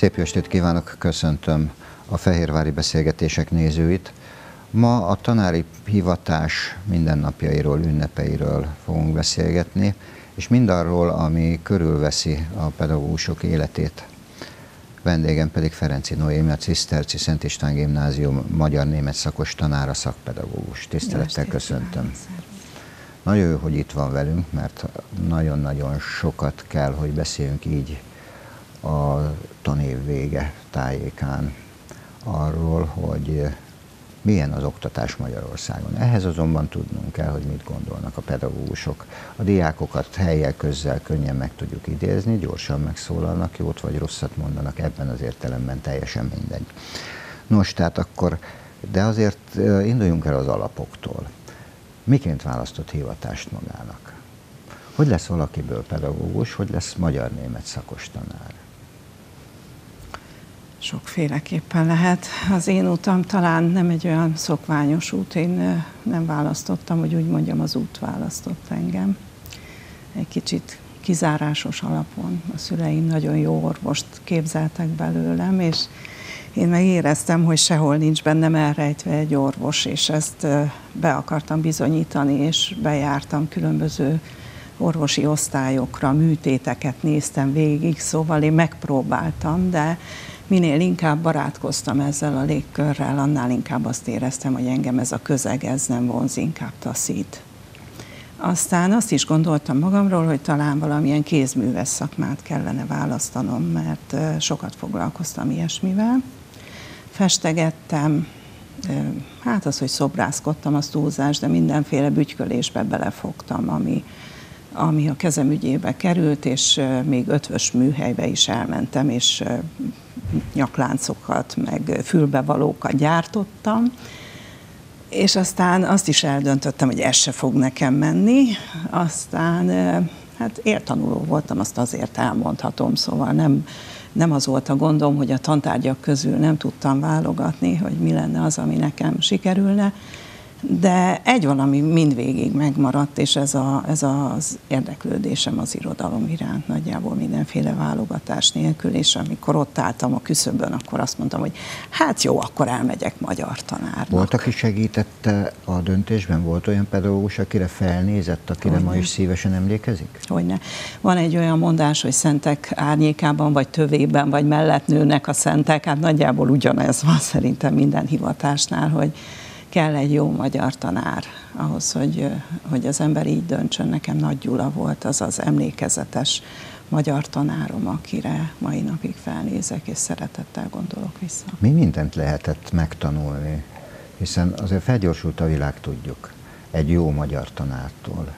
Szép jó estét kívánok, köszöntöm a Fehérvári Beszélgetések nézőit. Ma a tanári hivatás mindennapjairól, ünnepeiről fogunk beszélgetni, és mindarról, ami körülveszi a pedagógusok életét. Vendégem pedig Ferenci Noémi, a Ciszterci Szent István Gimnázium magyar-német szakos tanára, szakpedagógus. Tisztelettel köszöntöm. Nagyon jó, hogy itt van velünk, mert nagyon-nagyon sokat kell, hogy beszéljünk így a tanév vége tájékán arról, hogy milyen az oktatás Magyarországon. Ehhez azonban tudnunk kell, hogy mit gondolnak a pedagógusok. A diákokat helyek közzel könnyen meg tudjuk idézni, gyorsan megszólalnak, jót vagy rosszat mondanak, ebben az értelemben teljesen mindegy. Nos, tehát akkor, de azért induljunk el az alapoktól. Miként választott hivatást magának? Hogy lesz valakiből pedagógus, hogy lesz magyar-német szakos tanár? Sokféleképpen lehet. Az én utam talán nem egy olyan szokványos út, én nem választottam, hogy úgy mondjam, az út választott engem. Egy kicsit kizárásos alapon. A szüleim nagyon jó orvost képzeltek belőlem, és én meg éreztem, hogy sehol nincs bennem elrejtve egy orvos, és ezt be akartam bizonyítani, és bejártam különböző orvosi osztályokra, műtéteket néztem végig, szóval én megpróbáltam, de minél inkább barátkoztam ezzel a légkörrel, annál inkább azt éreztem, hogy engem ez a közeg, ez nem vonz, inkább taszít. Aztán azt is gondoltam magamról, hogy talán valamilyen kézműves szakmát kellene választanom, mert sokat foglalkoztam ilyesmivel. Festegettem, hát az, hogy szobrászkodtam, az túlzás, de mindenféle bütykölésbe belefogtam, ami, ami a kezem ügyébe került, és még ötvös műhelybe is elmentem, és nyakláncokat, meg fülbevalókat gyártottam, és aztán azt is eldöntöttem, hogy ez se fog nekem menni, aztán hát értanuló voltam, azt azért elmondhatom, szóval nem, nem az volt a gondom, hogy a tantárgyak közül nem tudtam válogatni, hogy mi lenne az, ami nekem sikerülne, de egy valami mindvégig megmaradt, és ez, a, ez az érdeklődésem az irodalom iránt nagyjából mindenféle válogatás nélkül, és amikor ott álltam a küszöbön, akkor azt mondtam, hogy hát jó, akkor elmegyek magyar tanárnak. Volt, aki segítette a döntésben? Volt olyan pedagógus, akire felnézett, akire Hogyne. ma is szívesen emlékezik? Hogyne. Van egy olyan mondás, hogy szentek árnyékában, vagy tövében, vagy mellett nőnek a szentek, hát nagyjából ugyanez van szerintem minden hivatásnál, hogy kell egy jó magyar tanár ahhoz, hogy, hogy az ember így döntsön. Nekem Nagy Gyula volt az az emlékezetes magyar tanárom, akire mai napig felnézek, és szeretettel gondolok vissza. Mi mindent lehetett megtanulni, hiszen azért felgyorsult a világ, tudjuk, egy jó magyar tanártól.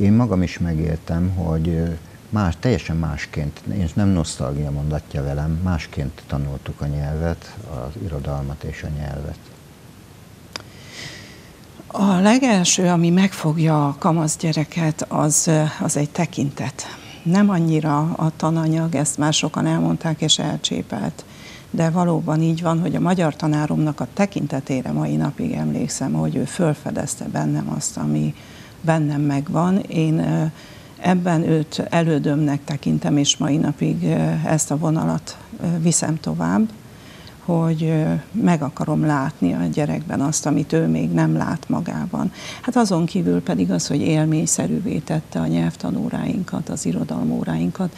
Én magam is megéltem, hogy más, teljesen másként, és nem nosztalgia mondatja velem, másként tanultuk a nyelvet, az irodalmat és a nyelvet. A legelső, ami megfogja a kamasz gyereket, az, az egy tekintet. Nem annyira a tananyag, ezt már sokan elmondták és elcsépelt, de valóban így van, hogy a magyar tanáromnak a tekintetére mai napig emlékszem, hogy ő fölfedezte bennem azt, ami bennem megvan. Én ebben őt elődömnek tekintem, és mai napig ezt a vonalat viszem tovább hogy meg akarom látni a gyerekben azt, amit ő még nem lát magában. Hát azon kívül pedig az, hogy élményszerűvé tette a nyelvtanóráinkat, az irodalmóráinkat,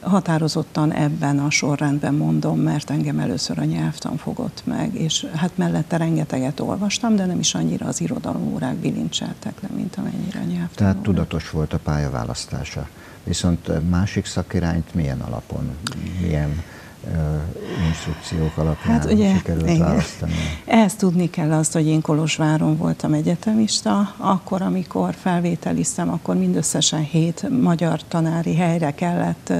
határozottan ebben a sorrendben mondom, mert engem először a nyelvtan fogott meg, és hát mellette rengeteget olvastam, de nem is annyira az irodalomórák bilincseltek le, mint amennyire a nyelvtan. Tehát tudatos volt a pályaválasztása. Viszont másik szakirányt milyen alapon, milyen instrukciók alapján hát ugye, sikerült igen. választani? Ehhez tudni kell azt, hogy én Kolozsváron voltam egyetemista, akkor, amikor felvételiztem, akkor mindösszesen hét magyar tanári helyre kellett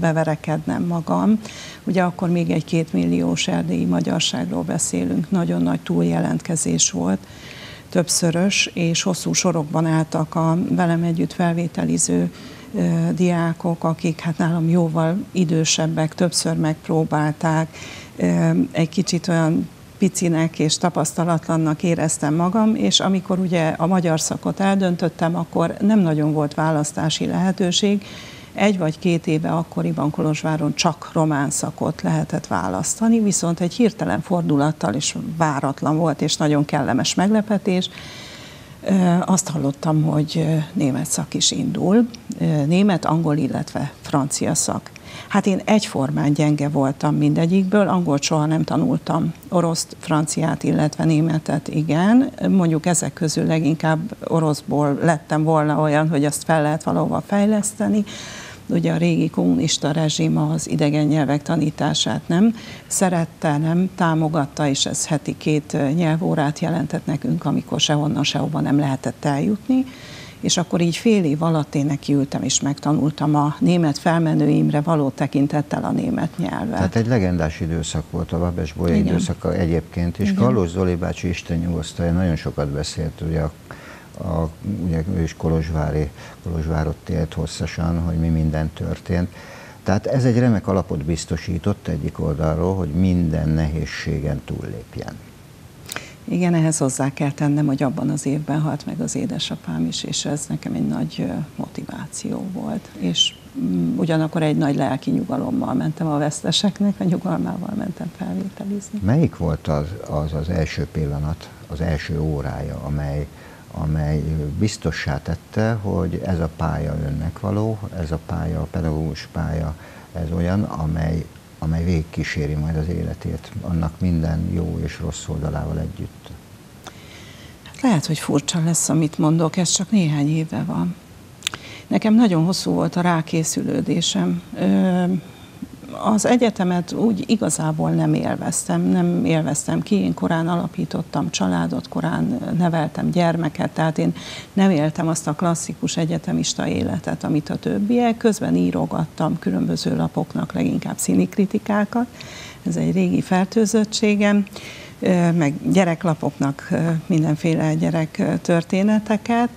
beverekednem magam. Ugye akkor még egy kétmilliós erdélyi magyarságról beszélünk, nagyon nagy túljelentkezés volt többszörös, és hosszú sorokban álltak a velem együtt felvételiző diákok, akik hát nálam jóval idősebbek, többször megpróbálták, egy kicsit olyan picinek és tapasztalatlannak éreztem magam, és amikor ugye a magyar szakot eldöntöttem, akkor nem nagyon volt választási lehetőség, egy vagy két éve akkoriban Kolozsváron csak román szakot lehetett választani, viszont egy hirtelen fordulattal is váratlan volt, és nagyon kellemes meglepetés. Azt hallottam, hogy német szak is indul, német, angol, illetve francia szak. Hát én egyformán gyenge voltam mindegyikből, angolt soha nem tanultam, oroszt, franciát, illetve németet igen. Mondjuk ezek közül leginkább oroszból lettem volna olyan, hogy azt fel lehet valahova fejleszteni. Ugye a régi kommunista rezsim az idegen nyelvek tanítását nem szerette, nem támogatta, és ez heti két nyelvórát jelentett nekünk, amikor sehonnan, sehova nem lehetett eljutni. És akkor így fél év alatt én nekiültem és megtanultam a német felmenőimre való tekintettel a német nyelvet. Tehát egy legendás időszak volt a Babes Bolya időszaka egyébként, és Kalóz Zoli bácsi Isten nyugosztalja nagyon sokat beszélt, ugye a a, ugye ő is Kolozsvári, Kolozsvárot élt hosszasan, hogy mi minden történt. Tehát ez egy remek alapot biztosított egyik oldalról, hogy minden nehézségen túllépjen. Igen, ehhez hozzá kell tennem, hogy abban az évben halt meg az édesapám is, és ez nekem egy nagy motiváció volt. És mm, ugyanakkor egy nagy lelki nyugalommal mentem a veszteseknek, a nyugalmával mentem felvételizni. Melyik volt az az, az első pillanat, az első órája, amely, amely biztossá tette, hogy ez a pálya önnek való, ez a pálya, a pedagógus pálya, ez olyan, amely, amely végigkíséri majd az életét, annak minden jó és rossz oldalával együtt. Hát lehet, hogy furcsa lesz, amit mondok, ez csak néhány éve van. Nekem nagyon hosszú volt a rákészülődésem az egyetemet úgy igazából nem élveztem, nem élveztem ki, én korán alapítottam családot, korán neveltem gyermeket, tehát én nem éltem azt a klasszikus egyetemista életet, amit a többiek, közben írogattam különböző lapoknak leginkább színikritikákat, ez egy régi fertőzöttségem, meg gyereklapoknak mindenféle gyerek történeteket,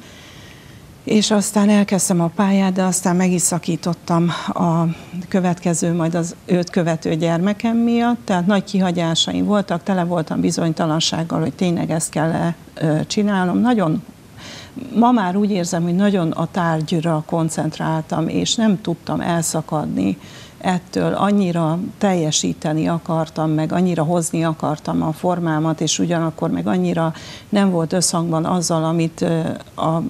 és aztán elkezdtem a pályát, de aztán meg is szakítottam a következő, majd az őt követő gyermekem miatt, tehát nagy kihagyásaim voltak, tele voltam bizonytalansággal, hogy tényleg ezt kell -e csinálnom. Nagyon Ma már úgy érzem, hogy nagyon a tárgyra koncentráltam, és nem tudtam elszakadni ettől annyira teljesíteni akartam, meg annyira hozni akartam a formámat, és ugyanakkor meg annyira nem volt összhangban azzal, amit a,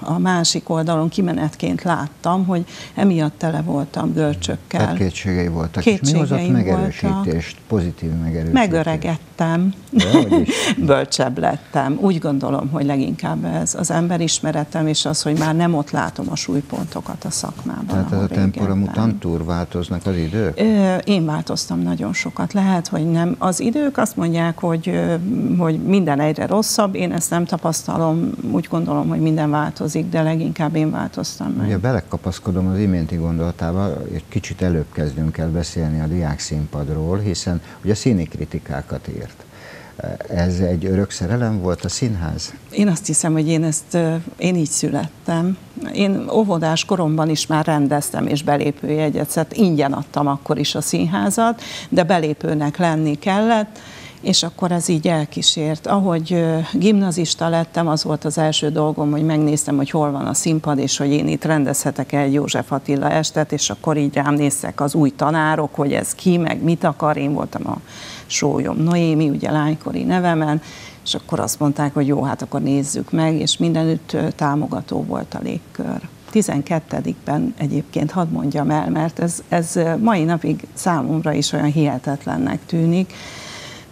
a másik oldalon kimenetként láttam, hogy emiatt tele voltam görcsökkel. Tehát kétségei voltak. Kétségei és mi hozott megerősítést, voltak. pozitív megerősítést? Megöregedtem. Bölcsebb lettem. Úgy gondolom, hogy leginkább ez az emberismeretem, és az, hogy már nem ott látom a súlypontokat a szakmában. Tehát ez a tempora mutantur változnak az idők? Én változtam nagyon sokat. Lehet, hogy nem. Az idők azt mondják, hogy, hogy minden egyre rosszabb. Én ezt nem tapasztalom. Úgy gondolom, hogy minden változik, de leginkább én változtam meg. Ugye belekapaszkodom az iménti gondolatába, egy kicsit előbb kezdünk el beszélni a diák színpadról, hiszen ugye színi kritikákat írt. Ez egy örök szerelem volt a színház? Én azt hiszem, hogy én ezt, én így születtem. Én óvodás koromban is már rendeztem és belépőjegyet, szóval ingyen adtam akkor is a színházat, de belépőnek lenni kellett, és akkor ez így elkísért. Ahogy gimnazista lettem, az volt az első dolgom, hogy megnéztem, hogy hol van a színpad, és hogy én itt rendezhetek egy József Attila estet, és akkor így rám néztek az új tanárok, hogy ez ki, meg mit akar. Én voltam a sólyom Noémi, ugye lánykori nevemen, és akkor azt mondták, hogy jó, hát akkor nézzük meg, és mindenütt támogató volt a légkör. 12-ben egyébként hadd mondjam el, mert ez, ez mai napig számomra is olyan hihetetlennek tűnik,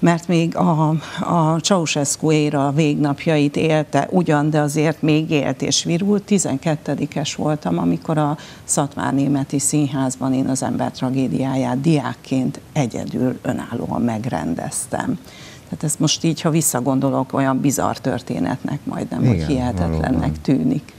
mert még a, a Ceausescu éra végnapjait élte ugyan, de azért még élt és virult. 12-es voltam, amikor a Szatmár Németi Színházban én az ember tragédiáját diákként egyedül önállóan megrendeztem. Tehát ezt most így, ha visszagondolok, olyan bizarr történetnek majdnem, Igen, hogy hihetetlennek valóban. tűnik.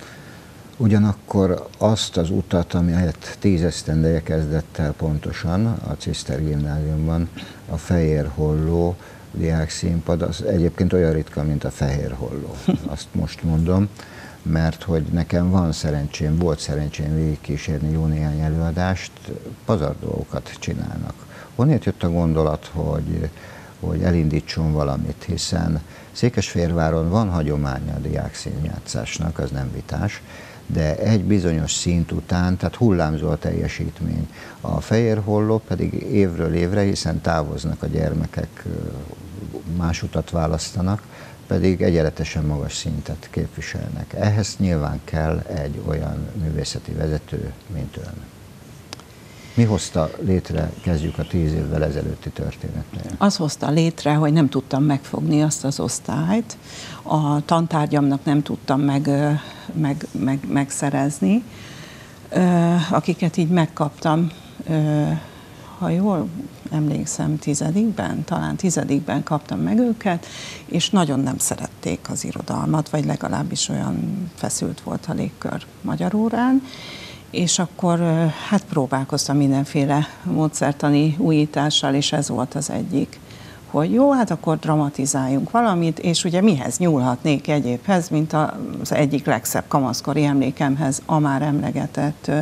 Ugyanakkor azt az utat, amelyet tíz esztendeje kezdett el pontosan a Ciszter gimnáziumban, a Fehér Holló diák színpad, az egyébként olyan ritka, mint a Fehér Holló. Azt most mondom, mert hogy nekem van szerencsém, volt szerencsém végigkísérni jó néhány előadást, pazar dolgokat csinálnak. Honnét jött a gondolat, hogy, hogy elindítson valamit, hiszen Székesférváron van hagyománya a diák színjátszásnak, az nem vitás, de egy bizonyos szint után, tehát hullámzó a teljesítmény. A fehér holló pedig évről évre, hiszen távoznak a gyermekek, más utat választanak, pedig egyenletesen magas szintet képviselnek. Ehhez nyilván kell egy olyan művészeti vezető, mint ön. Mi hozta létre, kezdjük a tíz évvel ezelőtti történetnél? Az hozta létre, hogy nem tudtam megfogni azt az osztályt, a tantárgyamnak nem tudtam meg, meg, meg, megszerezni, akiket így megkaptam, ha jól emlékszem, tizedikben, talán tizedikben kaptam meg őket, és nagyon nem szerették az irodalmat, vagy legalábbis olyan feszült volt a légkör magyar órán, és akkor hát próbálkoztam mindenféle módszertani újítással, és ez volt az egyik hogy jó, hát akkor dramatizáljunk valamit, és ugye mihez nyúlhatnék egyébhez, mint az egyik legszebb kamaszkori emlékemhez, a már emlegetett ö,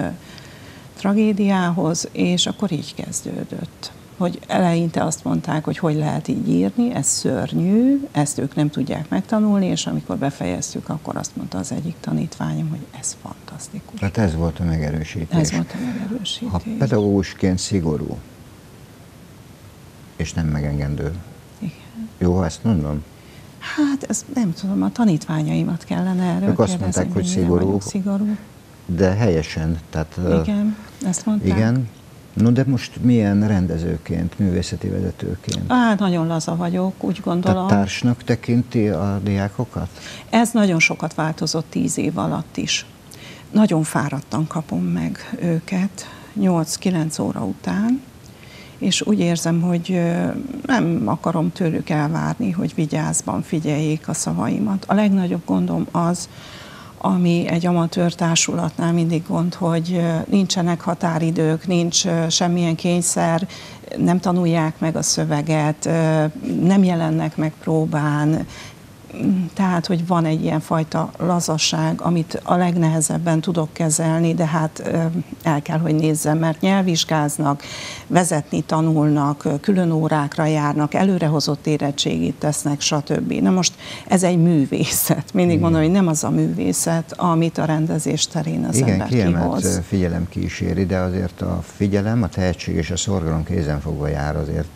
tragédiához, és akkor így kezdődött hogy eleinte azt mondták, hogy hogy lehet így írni, ez szörnyű, ezt ők nem tudják megtanulni, és amikor befejeztük, akkor azt mondta az egyik tanítványom, hogy ez fantasztikus. Hát ez volt a megerősítés. Ez volt a megerősítés. Ha pedagógusként szigorú, és nem megengedő. Igen. Jó, ha ezt mondom? Hát, ez nem tudom, a tanítványaimat kellene erről Ők azt mondták, hogy szigorú, szigorú, de helyesen. Tehát, igen, ezt mondták. Igen, No, de most milyen rendezőként, művészeti vezetőként? Hát nagyon laza vagyok, úgy gondolom. Tehát társnak tekinti a diákokat? Ez nagyon sokat változott tíz év alatt is. Nagyon fáradtan kapom meg őket, 8-9 óra után, és úgy érzem, hogy nem akarom tőlük elvárni, hogy vigyázban figyeljék a szavaimat. A legnagyobb gondom az, ami egy amatőr társulatnál mindig gond, hogy nincsenek határidők, nincs semmilyen kényszer, nem tanulják meg a szöveget, nem jelennek meg próbán, tehát, hogy van egy ilyen fajta lazasság, amit a legnehezebben tudok kezelni, de hát el kell, hogy nézzem, mert nyelvvizsgáznak, vezetni tanulnak, külön órákra járnak, előrehozott érettségit tesznek, stb. Na most ez egy művészet. Mindig Igen. mondom, hogy nem az a művészet, amit a rendezés terén az Igen, ember kiemelt kihoz. figyelem kíséri, de azért a figyelem, a tehetség és a szorgalom kézen fogva jár azért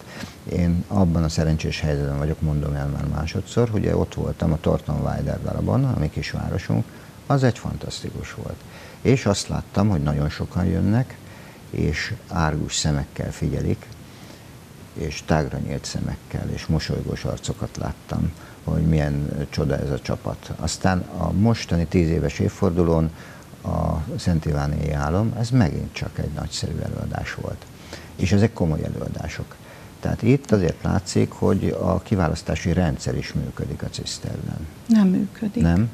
én abban a szerencsés helyzetben vagyok, mondom el már másodszor, hogy ott voltam a Torton Weider darabon, a mi kisvárosunk, az egy fantasztikus volt. És azt láttam, hogy nagyon sokan jönnek, és árgus szemekkel figyelik, és tágra nyílt szemekkel, és mosolygós arcokat láttam, hogy milyen csoda ez a csapat. Aztán a mostani tíz éves évfordulón a Szent Iváni álom, ez megint csak egy nagyszerű előadás volt. És ezek komoly előadások. Tehát itt azért látszik, hogy a kiválasztási rendszer is működik a ciszterben. Nem működik. Nem?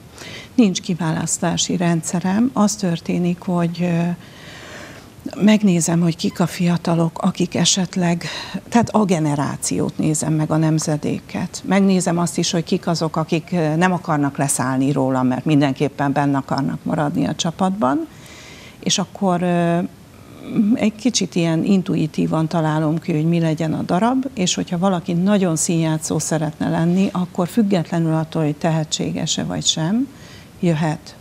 Nincs kiválasztási rendszerem. Az történik, hogy megnézem, hogy kik a fiatalok, akik esetleg, tehát a generációt nézem meg, a nemzedéket. Megnézem azt is, hogy kik azok, akik nem akarnak leszállni róla, mert mindenképpen benne akarnak maradni a csapatban, és akkor egy kicsit ilyen intuitívan találom ki, hogy mi legyen a darab, és hogyha valaki nagyon színjátszó szeretne lenni, akkor függetlenül attól, hogy tehetséges-e vagy sem, jöhet.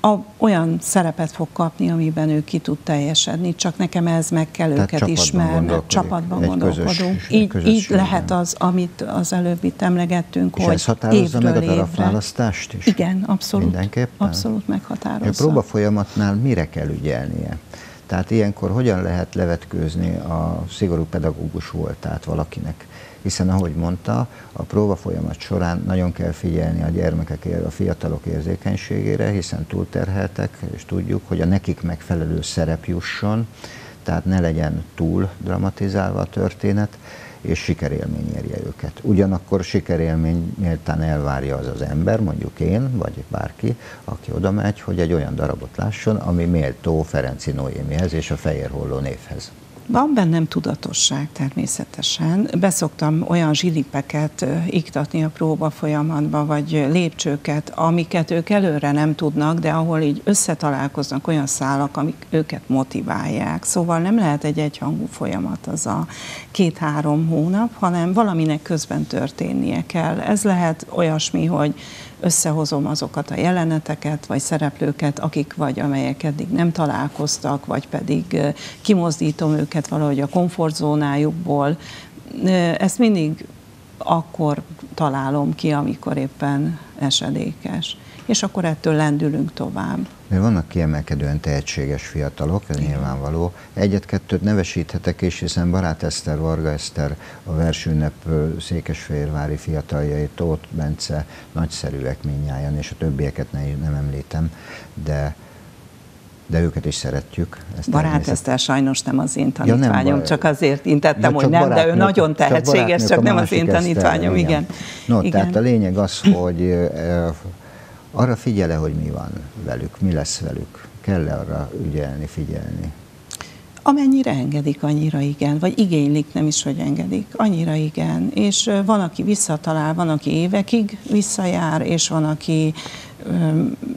A, olyan szerepet fog kapni, amiben ő ki tud teljesedni, csak nekem ez meg kell Tehát őket ismerni. Csapatban gondolkodunk. Így, így lehet az, amit az előbb itt emlegettünk, és hogy ez határozza meg a darabválasztást is? Igen, abszolút. Mindenképpen? Abszolút meghatározza. A próba folyamatnál mire kell ügyelnie? Tehát ilyenkor hogyan lehet levetkőzni a szigorú pedagógus voltát valakinek? Hiszen ahogy mondta, a próba folyamat során nagyon kell figyelni a gyermekek, a fiatalok érzékenységére, hiszen túlterheltek, és tudjuk, hogy a nekik megfelelő szerep jusson, tehát ne legyen túl dramatizálva a történet, és sikerélmény érje őket. Ugyanakkor sikerélmény méltán elvárja az az ember, mondjuk én, vagy bárki, aki oda megy, hogy egy olyan darabot lásson, ami méltó Ferenci Noémihez és a Fehér Holló névhez. Van bennem tudatosság természetesen. Beszoktam olyan zsilipeket iktatni a próba folyamatban, vagy lépcsőket, amiket ők előre nem tudnak, de ahol így összetalálkoznak olyan szálak, amik őket motiválják. Szóval nem lehet egy egyhangú folyamat az a két-három hónap, hanem valaminek közben történnie kell. Ez lehet olyasmi, hogy összehozom azokat a jeleneteket, vagy szereplőket, akik vagy amelyek eddig nem találkoztak, vagy pedig kimozdítom őket valahogy a komfortzónájukból. Ezt mindig akkor találom ki, amikor éppen esedékes. És akkor ettől lendülünk tovább. Mert vannak kiemelkedően tehetséges fiatalok, ez Igen. nyilvánvaló. Egyet-kettőt nevesíthetek is, hiszen Barát Eszter, Varga Eszter, a versünnep székesfehérvári fiataljai, Tóth Bence nagyszerűek minnyáján, és a többieket ne, nem említem, de de őket is szeretjük. Ezt Barát Eszter sajnos nem az én tanítványom, ja, nem, csak azért intettem, hogy nem, de ő nagyon tehetséges, csak, csak nem az én tanítványom, igen. igen. No, igen. tehát a lényeg az, hogy arra figyele, hogy mi van velük, mi lesz velük. Kell-e arra ügyelni, figyelni? Amennyire engedik, annyira igen, vagy igénylik, nem is, hogy engedik, annyira igen. És van, aki visszatalál, van, aki évekig visszajár, és van, aki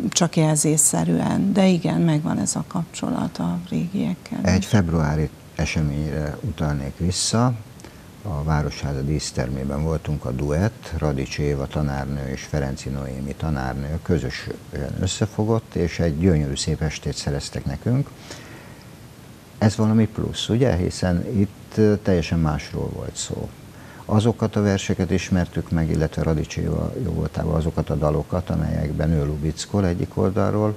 csak jelzésszerűen. De igen, megvan ez a kapcsolat a régiekkel. Egy februári eseményre utalnék vissza, a Városháza dísztermében voltunk a duett, Radics Éva tanárnő és Ferenci Noémi tanárnő közösen összefogott, és egy gyönyörű szép estét szereztek nekünk. Ez valami plusz, ugye? Hiszen itt teljesen másról volt szó. Azokat a verseket ismertük meg, illetve Radics Éva jó voltával azokat a dalokat, amelyekben ő lubickol egyik oldalról,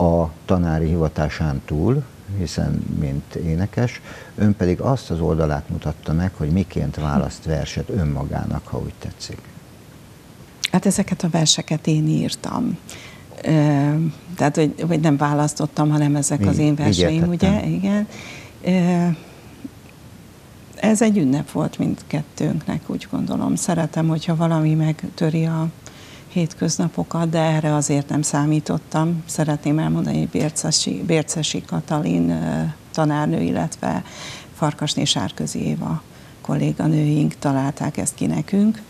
a tanári hivatásán túl, hiszen mint énekes, ön pedig azt az oldalát mutatta meg, hogy miként választ verset önmagának, ha úgy tetszik. Hát ezeket a verseket én írtam. Tehát, hogy, hogy nem választottam, hanem ezek az én verseim, ugye? Igen. Ez egy ünnep volt mindkettőnknek, úgy gondolom. Szeretem, hogyha valami megtöri a hétköznapokat, de erre azért nem számítottam. Szeretném elmondani, hogy Bércesi, Bércesi Katalin tanárnő, illetve Farkasné Sárközi Éva kolléganőink találták ezt ki nekünk,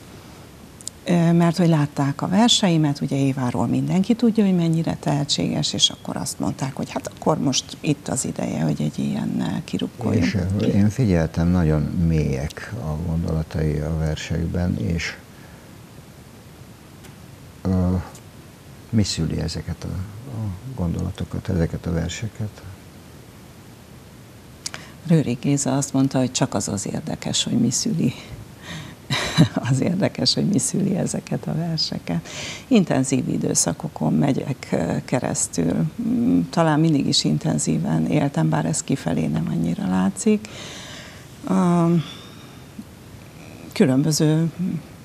mert hogy látták a verseimet, ugye Éváról mindenki tudja, hogy mennyire tehetséges, és akkor azt mondták, hogy hát akkor most itt az ideje, hogy egy ilyen kirukkoljunk. És én figyeltem, nagyon mélyek a gondolatai a versekben, és mi szüli ezeket a, a gondolatokat, ezeket a verseket? Rőri Géza azt mondta, hogy csak az az érdekes, hogy mi szüli. az érdekes, hogy mi szüli ezeket a verseket. Intenzív időszakokon megyek keresztül. Mm, talán mindig is intenzíven éltem, bár ez kifelé nem annyira látszik. Különböző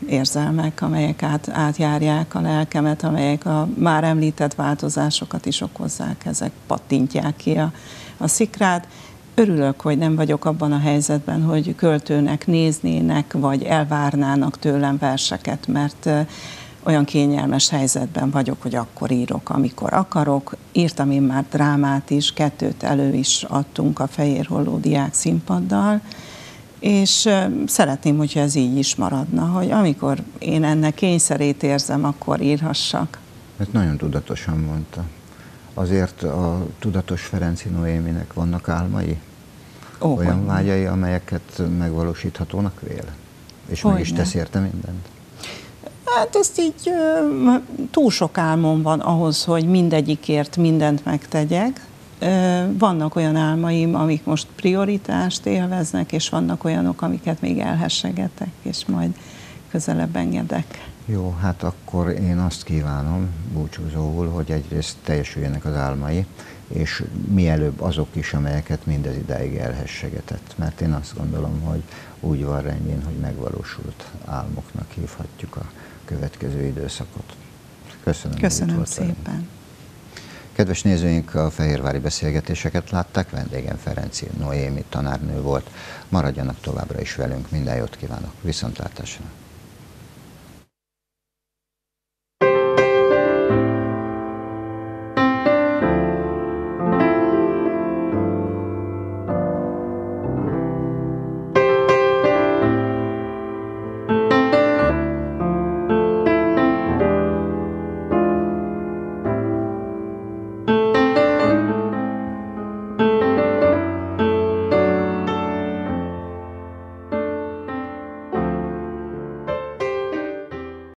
érzelmek, amelyek át, átjárják a lelkemet, amelyek a már említett változásokat is okozzák, ezek pattintják ki a, a szikrát. Örülök, hogy nem vagyok abban a helyzetben, hogy költőnek néznének, vagy elvárnának tőlem verseket, mert olyan kényelmes helyzetben vagyok, hogy akkor írok, amikor akarok. Írtam én már drámát is, kettőt elő is adtunk a Fehér Holló diák színpaddal, és szeretném, hogyha ez így is maradna, hogy amikor én ennek kényszerét érzem, akkor írhassak. Ezt nagyon tudatosan mondta. Azért a tudatos Ferenci Noéminek vannak álmai? Ó, Olyan hogy vágyai, amelyeket megvalósíthatónak vél? És hogy meg is tesz érte mindent? Hát ezt így túl sok álmom van ahhoz, hogy mindegyikért mindent megtegyek, vannak olyan álmaim, amik most prioritást élveznek, és vannak olyanok, amiket még elhessegetek, és majd közelebb engedek. Jó, hát akkor én azt kívánom búcsúzóul, hogy egyrészt teljesüljenek az álmai, és mielőbb azok is, amelyeket mindez idáig elhessegetett. Mert én azt gondolom, hogy úgy van rendjén, hogy megvalósult álmoknak hívhatjuk a következő időszakot. Köszönöm. Köszönöm szépen. Velünk. Kedves nézőink, a fehérvári beszélgetéseket látták, vendégem Ferenci Noémi tanárnő volt. Maradjanak továbbra is velünk, minden jót kívánok, viszontlátásra!